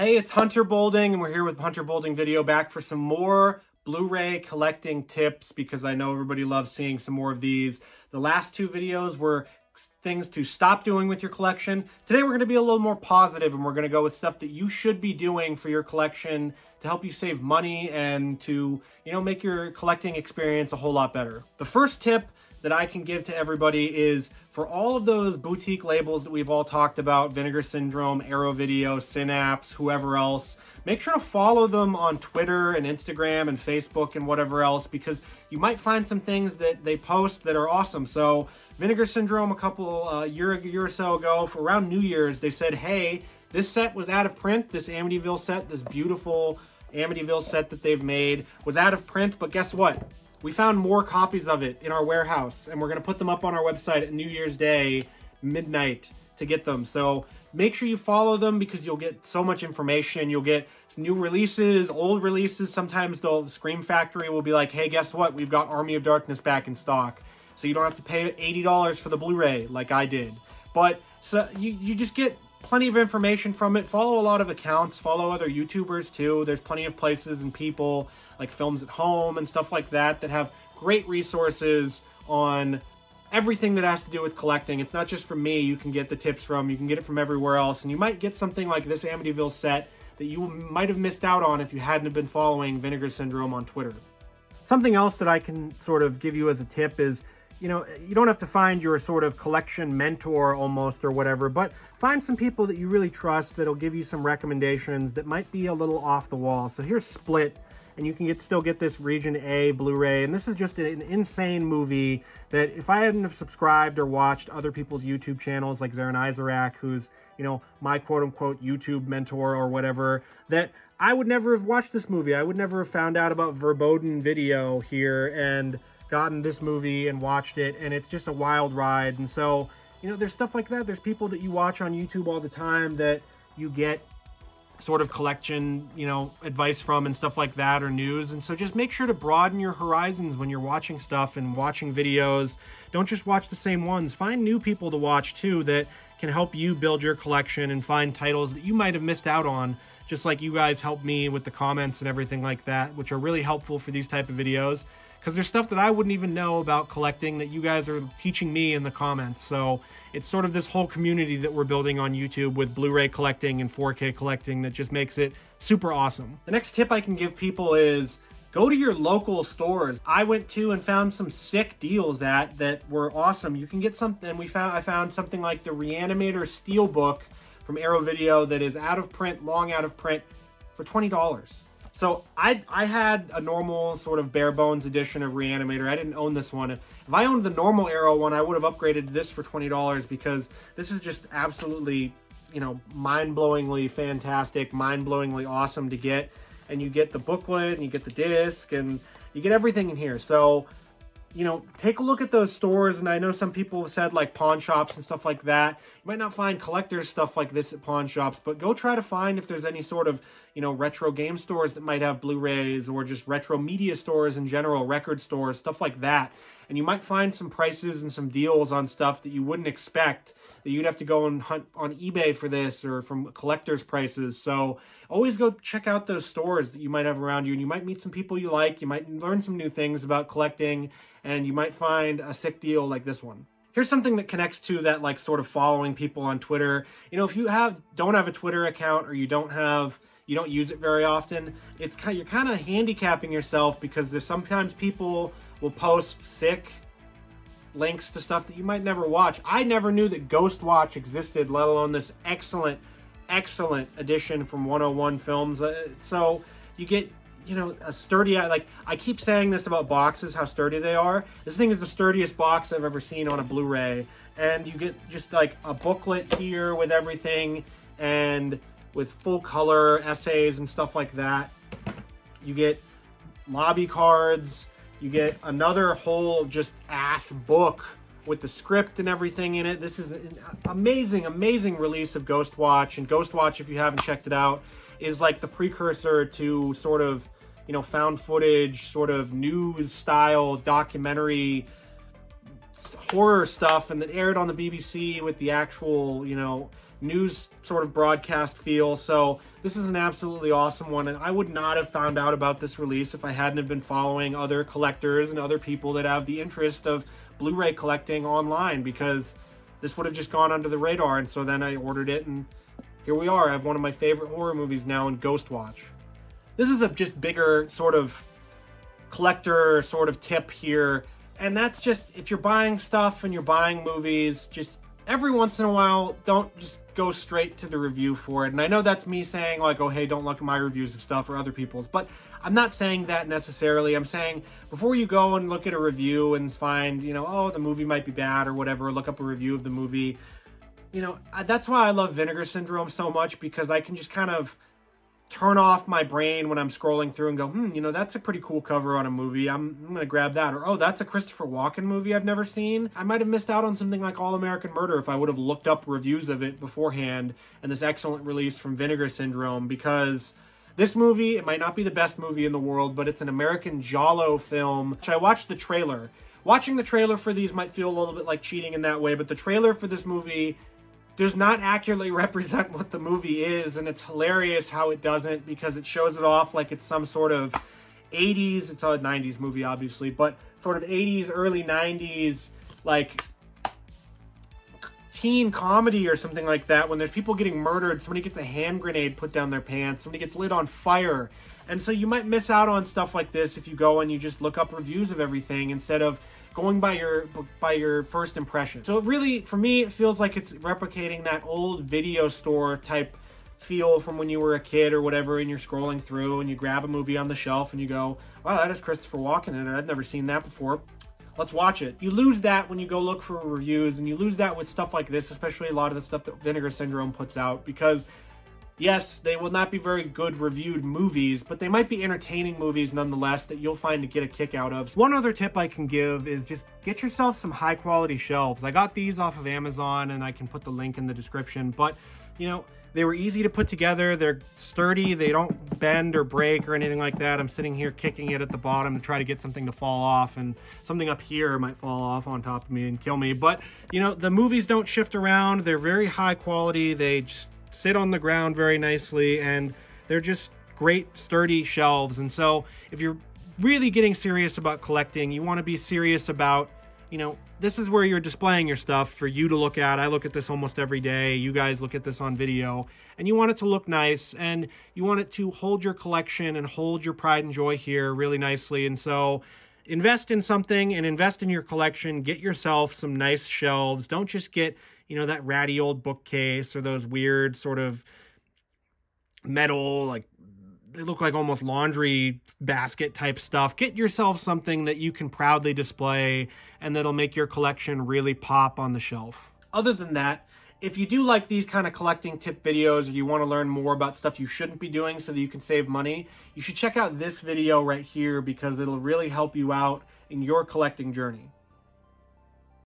Hey, it's Hunter Bolding, and we're here with Hunter Bolding Video back for some more Blu-ray collecting tips because I know everybody loves seeing some more of these. The last two videos were things to stop doing with your collection. Today we're going to be a little more positive and we're going to go with stuff that you should be doing for your collection to help you save money and to, you know, make your collecting experience a whole lot better. The first tip that I can give to everybody is for all of those boutique labels that we've all talked about, Vinegar Syndrome, Arrow Video, Synapse, whoever else, make sure to follow them on Twitter and Instagram and Facebook and whatever else because you might find some things that they post that are awesome. So Vinegar Syndrome a couple uh, year, year or so ago, for around New Year's, they said, hey, this set was out of print, this Amityville set, this beautiful Amityville set that they've made was out of print, but guess what? We found more copies of it in our warehouse, and we're going to put them up on our website at New Year's Day, midnight, to get them. So make sure you follow them because you'll get so much information. You'll get new releases, old releases. Sometimes the Scream Factory will be like, hey, guess what? We've got Army of Darkness back in stock. So you don't have to pay $80 for the Blu-ray like I did. But so you, you just get plenty of information from it. Follow a lot of accounts. Follow other YouTubers too. There's plenty of places and people like Films at Home and stuff like that that have great resources on everything that has to do with collecting. It's not just from me. You can get the tips from. You can get it from everywhere else. And you might get something like this Amityville set that you might have missed out on if you hadn't been following Vinegar Syndrome on Twitter. Something else that I can sort of give you as a tip is you know, you don't have to find your sort of collection mentor almost or whatever, but find some people that you really trust that'll give you some recommendations that might be a little off the wall. So here's Split, and you can get still get this Region A Blu-ray, and this is just an insane movie that if I hadn't have subscribed or watched other people's YouTube channels like Zaran Isaac, who's, you know, my quote-unquote YouTube mentor or whatever, that I would never have watched this movie. I would never have found out about Verboten Video here, and gotten this movie and watched it, and it's just a wild ride. And so, you know, there's stuff like that. There's people that you watch on YouTube all the time that you get sort of collection, you know, advice from and stuff like that or news. And so just make sure to broaden your horizons when you're watching stuff and watching videos. Don't just watch the same ones. Find new people to watch too that can help you build your collection and find titles that you might have missed out on just like you guys helped me with the comments and everything like that, which are really helpful for these type of videos because there's stuff that I wouldn't even know about collecting that you guys are teaching me in the comments. So it's sort of this whole community that we're building on YouTube with Blu-ray collecting and 4K collecting that just makes it super awesome. The next tip I can give people is go to your local stores. I went to and found some sick deals at that were awesome. You can get something, we found, I found something like the Re-Animator Steelbook from Arrow Video that is out of print, long out of print for $20. So I I had a normal sort of bare bones edition of Re-Animator. I didn't own this one. If I owned the normal Arrow one, I would have upgraded this for $20 because this is just absolutely, you know, mind-blowingly fantastic, mind-blowingly awesome to get. And you get the booklet and you get the disc and you get everything in here. So you know, take a look at those stores. And I know some people have said like pawn shops and stuff like that. You might not find collectors stuff like this at pawn shops, but go try to find if there's any sort of, you know, retro game stores that might have Blu-rays or just retro media stores in general, record stores, stuff like that. And you might find some prices and some deals on stuff that you wouldn't expect that you'd have to go and hunt on eBay for this or from collector's prices. So always go check out those stores that you might have around you and you might meet some people you like. You might learn some new things about collecting and you might find a sick deal like this one. Here's something that connects to that like sort of following people on Twitter. You know, if you have don't have a Twitter account or you don't have you don't use it very often, it's kind you're kind of handicapping yourself because there's sometimes people will post sick links to stuff that you might never watch. I never knew that Ghostwatch existed, let alone this excellent, excellent edition from 101 Films. Uh, so you get you know, a sturdy, like, I keep saying this about boxes, how sturdy they are. This thing is the sturdiest box I've ever seen on a Blu-ray. And you get just like a booklet here with everything and with full color essays and stuff like that. You get lobby cards. You get another whole just ass book with the script and everything in it. This is an amazing, amazing release of Ghostwatch. And Ghostwatch, if you haven't checked it out, is like the precursor to sort of, you know, found footage, sort of news style documentary horror stuff and that aired on the BBC with the actual, you know, news sort of broadcast feel. So this is an absolutely awesome one. And I would not have found out about this release if I hadn't have been following other collectors and other people that have the interest of Blu-ray collecting online because this would have just gone under the radar. And so then I ordered it and here we are. I have one of my favorite horror movies now in Ghostwatch. This is a just bigger sort of collector sort of tip here. And that's just, if you're buying stuff and you're buying movies, just every once in a while, don't just go straight to the review for it. And I know that's me saying like, oh, hey, don't look at my reviews of stuff or other people's, but I'm not saying that necessarily. I'm saying before you go and look at a review and find, you know, oh, the movie might be bad or whatever, look up a review of the movie. You know, that's why I love Vinegar Syndrome so much because I can just kind of turn off my brain when I'm scrolling through and go, hmm, you know, that's a pretty cool cover on a movie. I'm, I'm going to grab that. Or, oh, that's a Christopher Walken movie I've never seen. I might have missed out on something like All American Murder if I would have looked up reviews of it beforehand and this excellent release from Vinegar Syndrome because this movie, it might not be the best movie in the world, but it's an American Giallo film. I watched the trailer. Watching the trailer for these might feel a little bit like cheating in that way, but the trailer for this movie does not accurately represent what the movie is, and it's hilarious how it doesn't because it shows it off like it's some sort of 80s, it's a 90s movie obviously, but sort of 80s, early 90s, like teen comedy or something like that when there's people getting murdered, somebody gets a hand grenade put down their pants, somebody gets lit on fire. And so you might miss out on stuff like this if you go and you just look up reviews of everything instead of going by your by your first impression. So it really, for me, it feels like it's replicating that old video store type feel from when you were a kid or whatever and you're scrolling through and you grab a movie on the shelf and you go, wow, that is Christopher Walken in it. I've never seen that before. Let's watch it. You lose that when you go look for reviews and you lose that with stuff like this, especially a lot of the stuff that Vinegar Syndrome puts out because Yes, they will not be very good reviewed movies, but they might be entertaining movies nonetheless that you'll find to get a kick out of. One other tip I can give is just get yourself some high quality shelves. I got these off of Amazon and I can put the link in the description, but you know, they were easy to put together. They're sturdy. They don't bend or break or anything like that. I'm sitting here kicking it at the bottom to try to get something to fall off and something up here might fall off on top of me and kill me. But, you know, the movies don't shift around. They're very high quality. They just sit on the ground very nicely and they're just great sturdy shelves. And so if you're really getting serious about collecting, you want to be serious about, you know, this is where you're displaying your stuff for you to look at. I look at this almost every day. You guys look at this on video and you want it to look nice and you want it to hold your collection and hold your pride and joy here really nicely. And so invest in something and invest in your collection. Get yourself some nice shelves. Don't just get, you know, that ratty old bookcase or those weird sort of metal, like they look like almost laundry basket type stuff. Get yourself something that you can proudly display and that'll make your collection really pop on the shelf. Other than that, if you do like these kind of collecting tip videos or you want to learn more about stuff you shouldn't be doing so that you can save money, you should check out this video right here because it'll really help you out in your collecting journey.